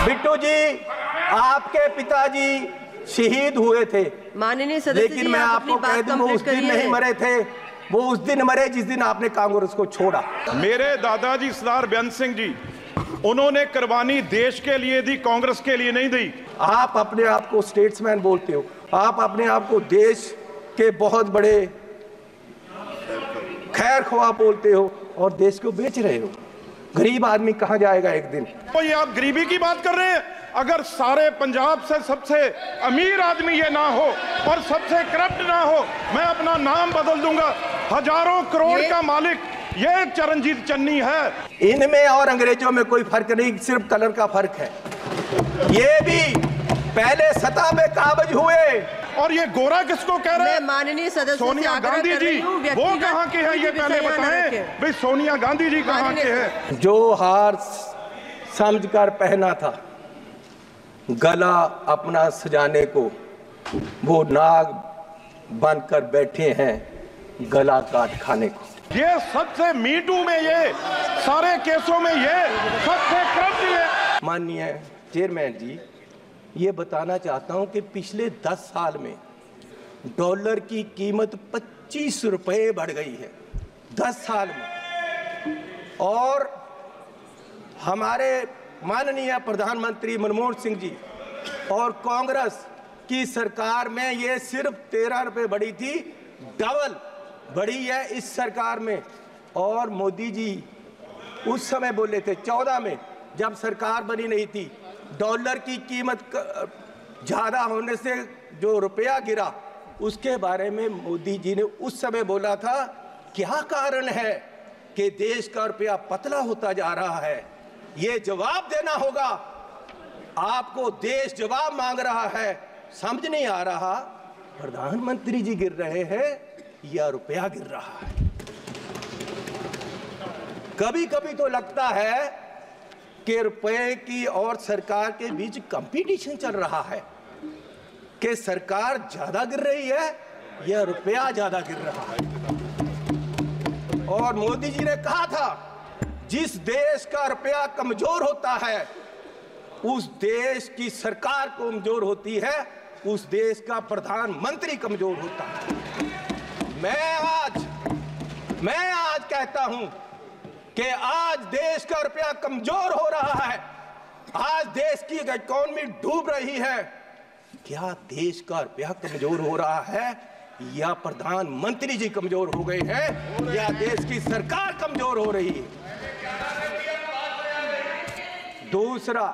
बिट्टू जी आपके पिताजी शहीद हुए थे। माननीय सदस्य लेकिन मैं आपको कह दूँ उस दिन नहीं मरे थे। वो उस दिन मरे जिस दिन आपने कांग्रेस को छोड़ा। मेरे दादाजी सरदार बेंत सिंह जी उन्होंने कुर्बानी देश के लिए दी कांग्रेस के लिए नहीं दी। आप अपने आप को स्टेट्समैन बोलते हो। आप अपने आप को देश के बहुत बड़े खैर ख्वाह बोलते हो और देश को बेच रहे हो। गरीब आदमी कहाँ जाएगा एक दिन? तो ये आप गरीबी की बात कर रहे हैं। अगर सारे पंजाब से सबसे अमीर आदमी ये ना हो और सबसे करप्ट ना हो मैं अपना नाम बदल दूँगा। हज़ारों करोड़ का मालिक ये चरणजीत चन्नी है। इनमें और अंग्रेज़ों में कोई फ़र्क नहीं सिर्फ़ कलर का फ़र्क है। ये भी पहले सतह में काबज हुए और ये गोरा किसको कह रहे हैं? माननीय सदस्य सोनिया गांधी जी वो कहाँ के हैं ये पहले बताएँ। भाई सोनिया गांधी जी कहाँ के हैं? जो हार समझकर पहना था गला अपना सजाने को वो नाग बनकर बैठे हैं गला काट खाने को। ये सबसे मीटू में ये सारे केसों में ये सबसे माननीय चेयरमैन जी ये बताना चाहता हूँ कि पिछले 10 साल में डॉलर की कीमत पच्चीस रुपये बढ़ गई है। 10 साल में। और हमारे माननीय प्रधानमंत्री मनमोहन सिंह जी और कांग्रेस की सरकार में ये सिर्फ़ तेरह रुपये बढ़ी थी, डबल बढ़ी है इस सरकार में। और मोदी जी उस समय बोले थे, चौदह में जब सरकार बनी नहीं थी डॉलर की कीमत ज़्यादा होने से जो रुपया गिरा, उसके बारे में मोदी जी ने उस समय बोला था, क्या कारण है कि देश का रुपया पतला होता जा रहा है? ये जवाब देना होगा। आपको देश जवाब मांग रहा है। समझ नहीं आ रहा, प्रधानमंत्री जी गिर रहे हैं, या रुपया गिर रहा है? कभी कभी तो लगता है कि रुपए की और सरकार के बीच कंपटीशन चल रहा है कि सरकार ज़्यादा गिर रही है या रुपया ज़्यादा गिर रहा है। और मोदी जी ने कहा था, जिस देश का रुपया कमज़ोर होता है, उस देश की सरकार कमज़ोर होती है, उस देश का प्रधानमंत्री कमज़ोर होता है। मैं आज मैं आज कहता हूँ कि आज देश का रुपया कमज़ोर हो रहा है। आज देश की इकोनॉमी डूब रही है। क्या देश का रुपया कमज़ोर हो रहा है? या प्रधानमंत्री जी कमज़ोर हो गए हैं? या देश की सरकार कमज़ोर हो रही है? दूसरा,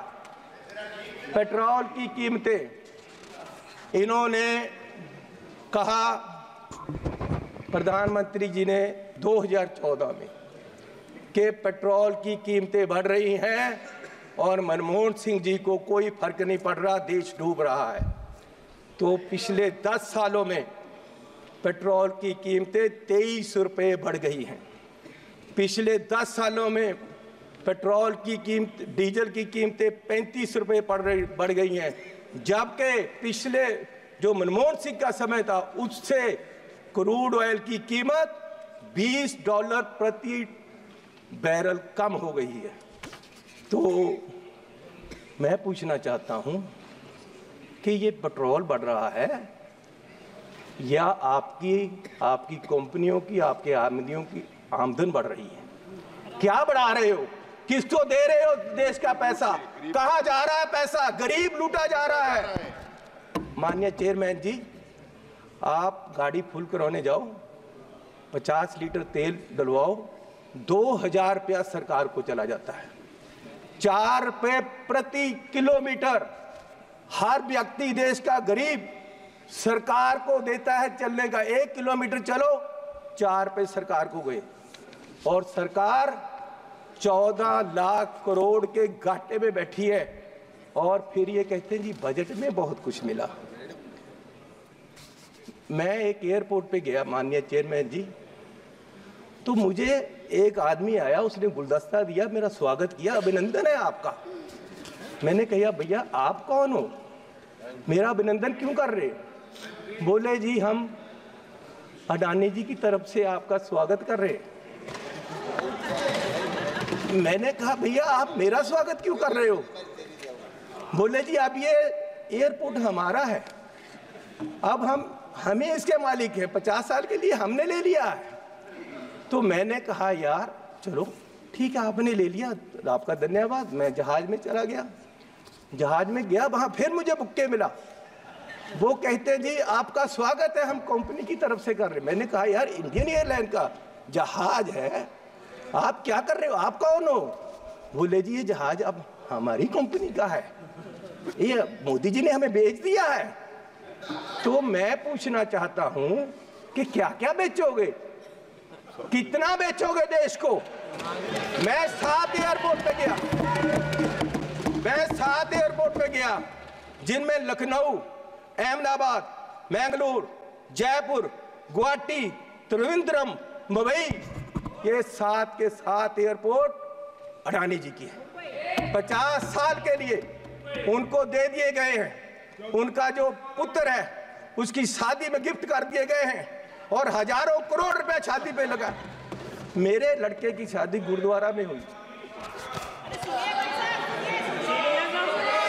पेट्रोल की कीमतें। इन्होंने कहा, प्रधानमंत्री जी ने 2014 में कि पेट्रोल की कीमतें बढ़ रही हैं और मनमोहन सिंह जी को कोई फ़र्क नहीं पड़ रहा, देश डूब रहा है। तो पिछले 10 सालों में पेट्रोल की कीमतें तेईस रुपये बढ़ गई हैं। पिछले 10 सालों में पेट्रोल की कीमत, डीजल की कीमतें पैंतीस रुपये पड़ रही, बढ़ गई हैं। जबकि पिछले जो मनमोहन सिंह का समय था, उससे क्रूड ऑयल की कीमत 20 डॉलर प्रति बैरल कम हो गई है। तो मैं पूछना चाहता हूँ कि ये पेट्रोल बढ़ रहा है या आपकी आपकी कंपनियों की, आपके आमदियों की आमदन बढ़ रही है? क्या बढ़ा रहे हो? किसको दे रहे हो देश का पैसा? कहा जा रहा है पैसा? गरीब लूटा जा रहा है। माननीय चेयरमैन जी, आप गाड़ी फुल कराने जाओ, पचास लीटर तेल डलवाओ दो हज़ार रुपया सरकार को चला जाता है। चार रुपए प्रति किलोमीटर हर व्यक्ति देश का गरीब सरकार को देता है चलने का एक किलोमीटर, चलो, चार रुपए सरकार को गए। और सरकार चौदह लाख करोड़ के घाटे में बैठी है और फिर ये कहते हैं जी, बजट में बहुत कुछ मिला। मैं एक एयरपोर्ट पे गया, माननीय चेयरमैन जी। तो मुझे एक आदमी आया, उसने गुलदस्ता दिया, मेरा स्वागत किया, अभिनंदन है आपका। मैंने कहा, भैया, आप कौन हो? मेरा अभिनंदन क्यों कर रहे? बोले, जी, हम अडानी जी की तरफ़ से आपका स्वागत कर रहे मैंने कहा, भैया, आप मेरा स्वागत क्यों कर रहे हो? बोले, जी, अब ये एयरपोर्ट हमारा है। अब हम, हमें इसके मालिक है। पचास साल के लिए हमने ले लिया है। तो मैंने कहा, यार, चलो, ठीक है, आपने ले लिया, आपका धन्यवाद, मैं जहाज़ में चला गया। जहाज़ में गया, वहाँ फिर मुझे बुक्के मिला। वो कहते हैं जी, आपका स्वागत है, हम कंपनी की तरफ़ से कर रहे मैंने कहा, यार, इंडियन एयरलाइन का जहाज़ है, आप क्या कर रहे हो? आप कौन हो? बोले, जी, ये जहाज़ अब हमारी कंपनी का है। ये मोदी जी ने हमें बेच दिया है। तो मैं पूछना चाहता हूँ कि क्या क्या बेचोगे? कितना बेचोगे देश को? मैं सात एयरपोर्ट पे गया। मैं सात एयरपोर्ट पे गया, जिनमें लखनऊ, अहमदाबाद, मैंगलोर, जयपुर, गुवाहाटी, त्रिवेंद्रम, मुंबई, ये सात के सात एयरपोर्ट अडानी जी की है। पचास साल के लिए उनको दे दिए गए हैं। उनका जो पुत्र है, उसकी शादी में गिफ्ट कर दिए गए हैं। और हज़ारों करोड़ रुपए शादी पे लगा। मेरे लड़के की शादी गुरुद्वारा में हुई।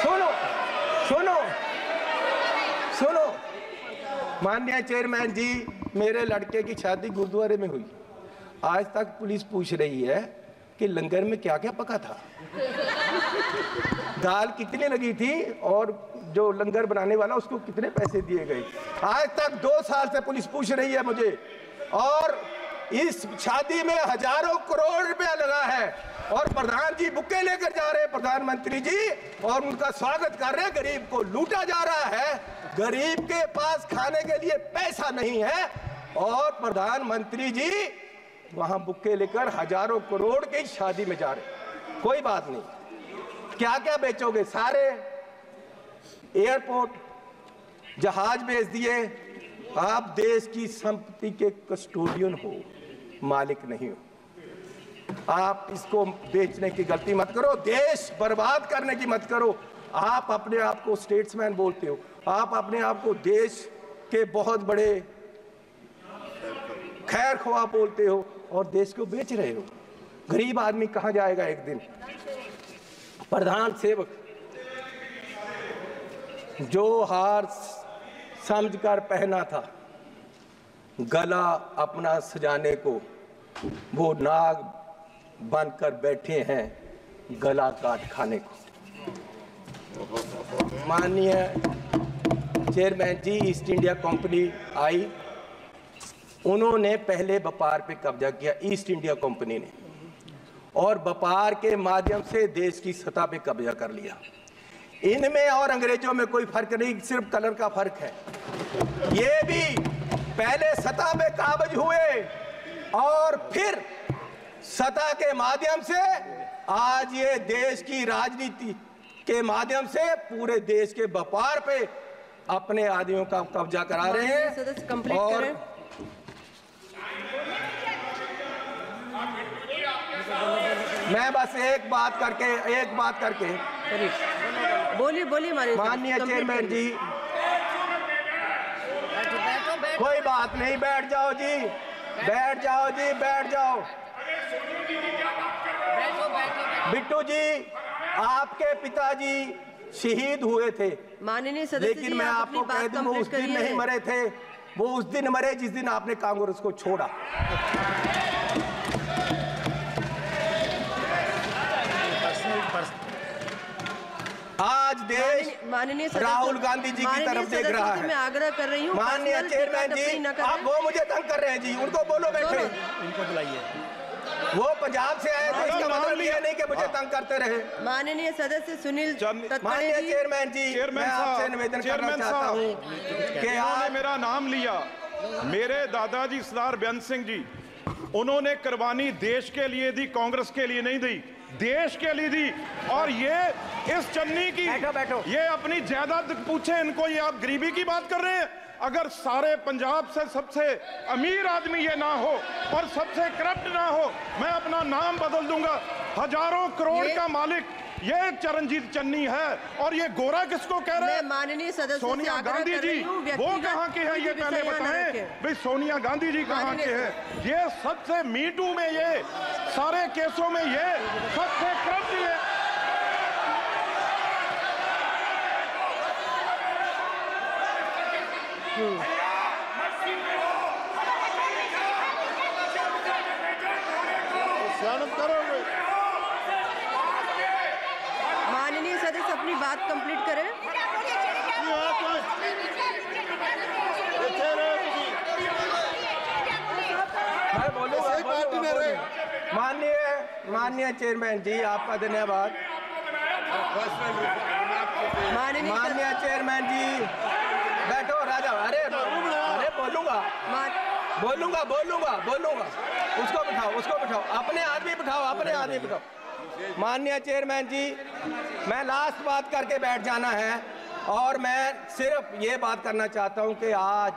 सुनो सुनो सुनो। माननीय चेयरमैन जी, मेरे लड़के की शादी गुरुद्वारे में हुई। आज तक पुलिस पूछ रही है कि लंगर में क्या क्या पका था? दाल कितनी लगी थी और जो लंगर बनाने वाला उसको कितने पैसे दिए गए? आज तक दो साल से पुलिस पूछ रही है मुझे। और इस शादी में हज़ारों करोड़ रुपया लगा है। और प्रधान जी बुके लेकर जा रहे हैं, प्रधानमंत्री जी। और उनका स्वागत कर रहे हैं, गरीब को लूटा जा रहा है। गरीब के पास खाने के लिए पैसा नहीं है। और प्रधानमंत्री जी वहाँ बुके लेकर हज़ारों करोड़ की शादी में जा रहे कोई बात नहीं। क्या क्या बेचोगे? सारे। एयरपोर्ट, जहाज़ बेच दिए। आप देश की संपत्ति के कस्टोडियन हो, मालिक नहीं हो। आप इसको बेचने की गलती मत करो, देश बर्बाद करने की मत करो। आप अपने आप को स्टेट्समैन बोलते हो। आप अपने आप को देश के बहुत बड़े खैर ख्वाह बोलते हो और देश को बेच रहे हो। गरीब आदमी कहाँ जाएगा एक दिन? प्रधान सेवक। जो हार समझकर पहना था, गला अपना सजाने को, वो नाग बनकर बैठे हैं गला काट खाने को। माननीय चेयरमैन जी, ईस्ट इंडिया कंपनी आई। उन्होंने पहले व्यापार पे कब्जा किया ईस्ट इंडिया कंपनी ने। और व्यापार के माध्यम से देश की सतह पे कब्जा कर लिया। इनमें और अंग्रेज़ों में कोई फ़र्क नहीं सिर्फ़ कलर का फ़र्क है। ये भी पहले सतह पे काबज हुए और फिर सतह के माध्यम से आज ये देश की राजनीति के माध्यम से पूरे देश के व्यापार पे अपने आदमियों का कब्जा करा रहे हैं। और मैं बस एक बात करके एक बात करके। बोलिए बोलिए माननीय चेयरमैन जी। कोई बात नहीं बैठ जाओ जी। बैठ जाओ जी बैठ जाओ। बिट्टू जी आपके पिताजी शहीद हुए थे। माननीय सदस्य लेकिन मैं आप आपको कह दूँ वो उस दिन नहीं मरे थे। वो उस दिन मरे जिस दिन आपने कांग्रेस को छोड़ा। देश माननीय- राहुल गांधी जी की तरफ़ देख रहा है। मैं आग्रह कर रही हूँ माननीय चेयरमैन जी आप वो मुझे तंग कर रहे हैं जी उनको बोलो बैठे। इनको बुलाइए। वो पंजाब से आए तो इसका मतलब ये। नहीं कि मुझे तंग करते रहे। माननीय सदस्य सुनील माननीय चेयरमैन जी चेयरमैन मैं आपसे निवेदन करना चेयरमैन चाहता हूँ कि आप मेरा नाम लिया। मेरे दादाजी सरदार बेअंत सिंह जी उन्होंने कुर्बानी देश के लिए दी कांग्रेस के लिए नहीं दी। देश के लिए दी। और ये इस चन्नी की बैठो, बैठो। ये अपनी जायदाद पूछे इनको ये आप गरीबी की बात कर रहे हैं। अगर सारे पंजाब से सबसे अमीर आदमी ये ना हो और सबसे करप्ट ना हो मैं अपना नाम बदल दूँगा। हज़ारों करोड़ का मालिक ये चरणजीत चन्नी है और ये गोरा किसको कह रहे हैं? माननीय सदस्य सोनिया गांधी जी वो कहाँ के हैं? ये पहले बताएँ भाई सोनिया गांधी जी कहाँ के हैं? ये सबसे मीटू में ये सारे केसों में ये सबसे क्रम है। माननीय सदस्य अपनी बात कंप्लीट करें। पार्टी में रहे। माननीय माननीय चेयरमैन जी आपका धन्यवाद। माननीय चेयरमैन जी बैठो राजा। अरे अरे बोलूँगा। बोलूँगा बोलूँगा बोलूँगा। उसको बिठाओ उसको बिठाओ। अपने आदमी बिठाओ अपने आदमी बिठाओ। माननीय चेयरमैन जी मैं लास्ट बात करके बैठ जाना है और मैं सिर्फ़ ये बात करना चाहता हूँ कि आज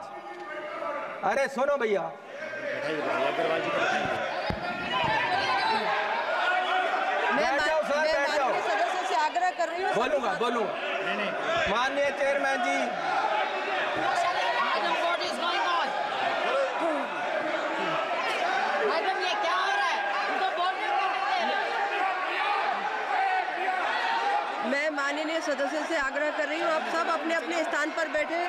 अरे सुनो भैया। हूँ बोलूँगा बोलूँगा माननीय chairman ji madam what is going on madam ये क्या हो रहा है उनको बोलने को नहीं मैं माननीय सदस्य से आग्रह कर रही हूँ आप सब अपने अपने स्थान पर बैठे।